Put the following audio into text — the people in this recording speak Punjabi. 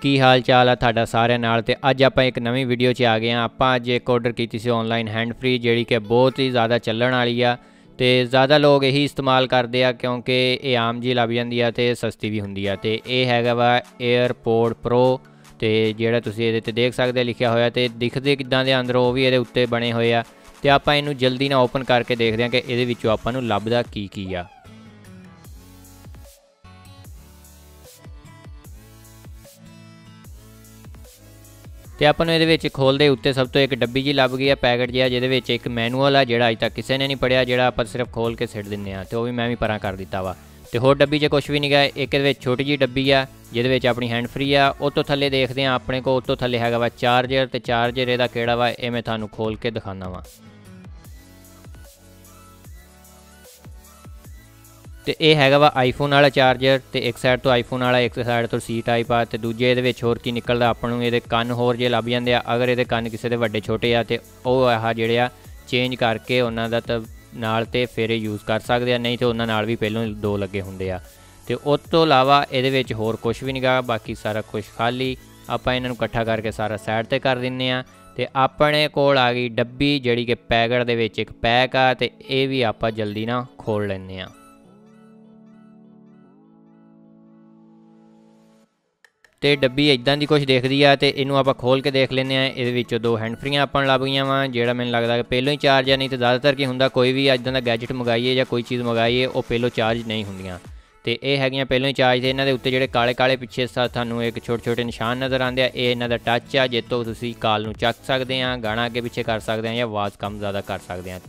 ਕੀ ਹਾਲ ਚਾਲ ਆ ਤੁਹਾਡਾ ਸਾਰਿਆਂ ਨਾਲ? ਤੇ ਅੱਜ ਆਪਾਂ ਇੱਕ ਨਵੀਂ ਵੀਡੀਓ 'ਚ ਆ ਗਏ ਆ ਆਪਾਂ ਅੱਜ ਇੱਕ ਆਰਡਰ ਕੀਤੀ ਸੀ ਆਨਲਾਈਨ ਹੈਂਡ ਫ੍ਰੀ ਜਿਹੜੀ ਕਿ ਬਹੁਤ ਹੀ ਜ਼ਿਆਦਾ ਚੱਲਣ ਵਾਲੀ ਆ ਤੇ ਜ਼ਿਆਦਾ ਲੋਕ ਇਹੀ ਇਸਤੇਮਾਲ ਕਰਦੇ ਆ ਕਿਉਂਕਿ ਇਹ ਆਮ ਜੀ ਲੱਭ ਜਾਂਦੀ ਆ ਤੇ ਸਸਤੀ ਵੀ ਹੁੰਦੀ ਆ। ਤੇ ਇਹ ਹੈਗਾ ਵਾ 에어ਪੋਰਟ ਪ੍ਰੋ ਤੇ ਜਿਹੜਾ ਤੁਸੀਂ ਇਹਦੇ ਤੇ ਦੇਖ ਸਕਦੇ ਲਿਖਿਆ ਹੋਇਆ ਤੇ ਦਿਖਦੇ ਕਿਦਾਂ ਦੇ ਅੰਦਰ, ਉਹ ਵੀ ਇਹਦੇ ਉੱਤੇ ਬਣੇ ਹੋਏ ਆ। ਤੇ ਆਪਾਂ ਇਹਨੂੰ ਜਲਦੀ ਨਾਲ ਓਪਨ ਕਰਕੇ ਦੇਖਦੇ ਹਾਂ ਕਿ ਇਹਦੇ ਵਿੱਚੋਂ ਆਪਾਂ ਨੂੰ ਲੱਭਦਾ ਕੀ ਕੀ ਆ। ਤੇ ਆਪਾਂ ਨੂੰ ਇਹਦੇ ਵਿੱਚ ਖੋਲਦੇ ਉੱਤੇ ਸਭ ਤੋਂ ਇੱਕ ਡੱਬੀ ਜੀ ਲੱਭ ਗਈ ਹੈ ਪੈਕਟ ਜਿਹਾ, ਜਿਹਦੇ ਵਿੱਚ ਇੱਕ ਮੈਨੂਅਲ ਆ, ਜਿਹੜਾ ਅਜੇ ਤੱਕ ਕਿਸੇ ਨੇ ਨਹੀਂ ਪੜਿਆ ਜਿਹੜਾ ਆਪਾਂ ਸਿਰਫ ਖੋਲ ਕੇ ਸਿੱਟ ਦਿੰਨੇ ਆ, ਤੇ ਉਹ ਵੀ ਮੈਂ ਵੀ ਪਰਾਂ ਕਰ ਦਿੱਤਾ ਵਾ। ਤੇ ਹੋਰ ਡੱਬੀ 'ਚ ਕੁਝ ਵੀ ਨਹੀਂ ਗਾ, ਇੱਕ ਇਹਦੇ ਵਿੱਚ ਛੋਟੀ ਜੀ ਡੱਬੀ ਆ, ਜਿਹਦੇ ਵਿੱਚ ਆਪਣੀ ਹੈਂਡ ਫ੍ਰੀ ਆ, ਉਹ ਤੋਂ ਥੱਲੇ ਦੇਖਦੇ ਆ, ਆਪਣੇ ਕੋਲ ਉਹ ਤੋਂ ਥੱਲੇ ਹੈਗਾ ਵਾ ਚਾਰਜਰ ਤੇ ਚਾਰਜਰ ਇਹਦਾ ਕਿਹੜਾ ਵਾ, ਇਹ ਮੈਂ ਤੁਹਾਨੂੰ ਖੋਲ ਕੇ ਦਿਖਾਣਾ ਵਾ। ਤੇ ਇਹ ਹੈਗਾ ਵਾ ਆਈਫੋਨ ਵਾਲਾ ਚਾਰਜਰ ਤੇ ਇੱਕ ਸਾਈਡ ਤੋਂ ਆਈਫੋਨ ਵਾਲਾ, ਇੱਕ ਸਾਈਡ ਤੋਂ ਸੀ ਟਾਈਪ ਆ ਤੇ ਦੂਜੇ ਇਹਦੇ ਵਿੱਚ ਹੋਰ ਕੀ ਨਿਕਲਦਾ ਆਪਾਂ ਨੂੰ, ਇਹਦੇ ਕੰਨ ਹੋਰ ਜੇ ਲੱਭ ਜਾਂਦੇ ਆ, ਅਗਰ ਇਹਦੇ ਕੰਨ ਕਿਸੇ ਦੇ ਵੱਡੇ ਛੋਟੇ ਆ ਤੇ ਉਹ ਆਹ ਜਿਹੜੇ ਆ ਚੇਂਜ ਕਰਕੇ ਉਹਨਾਂ ਦਾ ਤਾਂ ਨਾਲ ਤੇ ਫਿਰ ਯੂਜ਼ ਕਰ ਸਕਦੇ ਆ, ਨਹੀਂ ਤੇ ਉਹਨਾਂ ਨਾਲ ਵੀ ਪਹਿਲਾਂ ਦੋ ਲੱਗੇ ਹੁੰਦੇ ਆ। ਤੇ ਉਸ ਤੋਂ ਇਲਾਵਾ ਇਹਦੇ ਵਿੱਚ ਹੋਰ ਕੁਝ ਵੀ ਨਹੀਂਗਾ ਬਾਕੀ ਸਾਰਾ ਕੁਝ ਖਾਲੀ। ਆਪਾਂ ਇਹਨਾਂ ਨੂੰ ਇਕੱਠਾ ਕਰਕੇ ਸਾਰਾ ਸਾਈਡ ਤੇ ਕਰ ਦਿੰਨੇ ਆ। ਤੇ ਆਪਣੇ ਕੋਲ ਆ ਗਈ ਡੱਬੀ ਜਿਹੜੀ ਕਿ ਪੈਕਟ ਦੇ ਵਿੱਚ ਇੱਕ ਪੈਕ ਆ ਤੇ ਇਹ ਵੀ ਆਪਾਂ ਜਲਦੀ ਨਾਲ ਖੋਲ ਲੈਂਦੇ ਆ। ਤੇ ਡੱਬੀ ਇਦਾਂ ਦੀ ਕੁਝ ਦੇਖਦੀ ਆ ਤੇ ਇਹਨੂੰ ਆਪਾਂ ਖੋਲ ਕੇ ਦੇਖ ਲੈਂਦੇ ਆ, ਇਹਦੇ ਵਿੱਚੋਂ ਦੋ ਹੈਂਡ ਫਰੀਆਂ ਆਪਾਂ ਲੱਭ ਗਈਆਂ ਵਾ, ਜਿਹੜਾ ਮੈਨੂੰ ਲੱਗਦਾ ਕਿ ਪਹਿਲੋਂ ਹੀ ਚਾਰਜ ਆ, ਨਹੀਂ ਤੇ ਜ਼ਿਆਦਾਤਰ ਕੀ ਹੁੰਦਾ ਕੋਈ ਵੀ ਇਦਾਂ ਦਾ ਗੈਜਟ ਮੰਗਾਈਏ ਜਾਂ ਕੋਈ ਚੀਜ਼ ਮੰਗਾਈਏ, ਉਹ ਪਹਿਲੋਂ ਚਾਰਜ ਨਹੀਂ ਹੁੰਦੀਆਂ। ਤੇ ਇਹ ਹੈਗੀਆਂ ਪਹਿਲੋਂ ਹੀ ਚਾਰਜ ਤੇ ਇਹਨਾਂ ਦੇ ਉੱਤੇ ਜਿਹੜੇ ਕਾਲੇ ਕਾਲੇ ਪਿੱਛੇ ਤੁਹਾਨੂੰ ਇੱਕ ਛੋਟੇ ਛੋਟੇ ਨਿਸ਼ਾਨ ਨਜ਼ਰ ਆਉਂਦੇ ਆ, ਇਹ ਇਹਨਾਂ ਦਾ ਟੱਚ ਆ ਜਿੱਤੋਂ ਤੁਸੀਂ ਕਾਲ ਨੂੰ ਚੱਕ ਸਕਦੇ ਆ, ਗਾਣਾ ਅੱਗੇ ਪਿੱਛੇ ਕਰ ਸਕਦੇ ਆ ਜਾਂ ਆਵਾਜ਼ ਕਮ ਜ਼ਿਆਦਾ ਕਰ ਸਕਦੇ ਆ।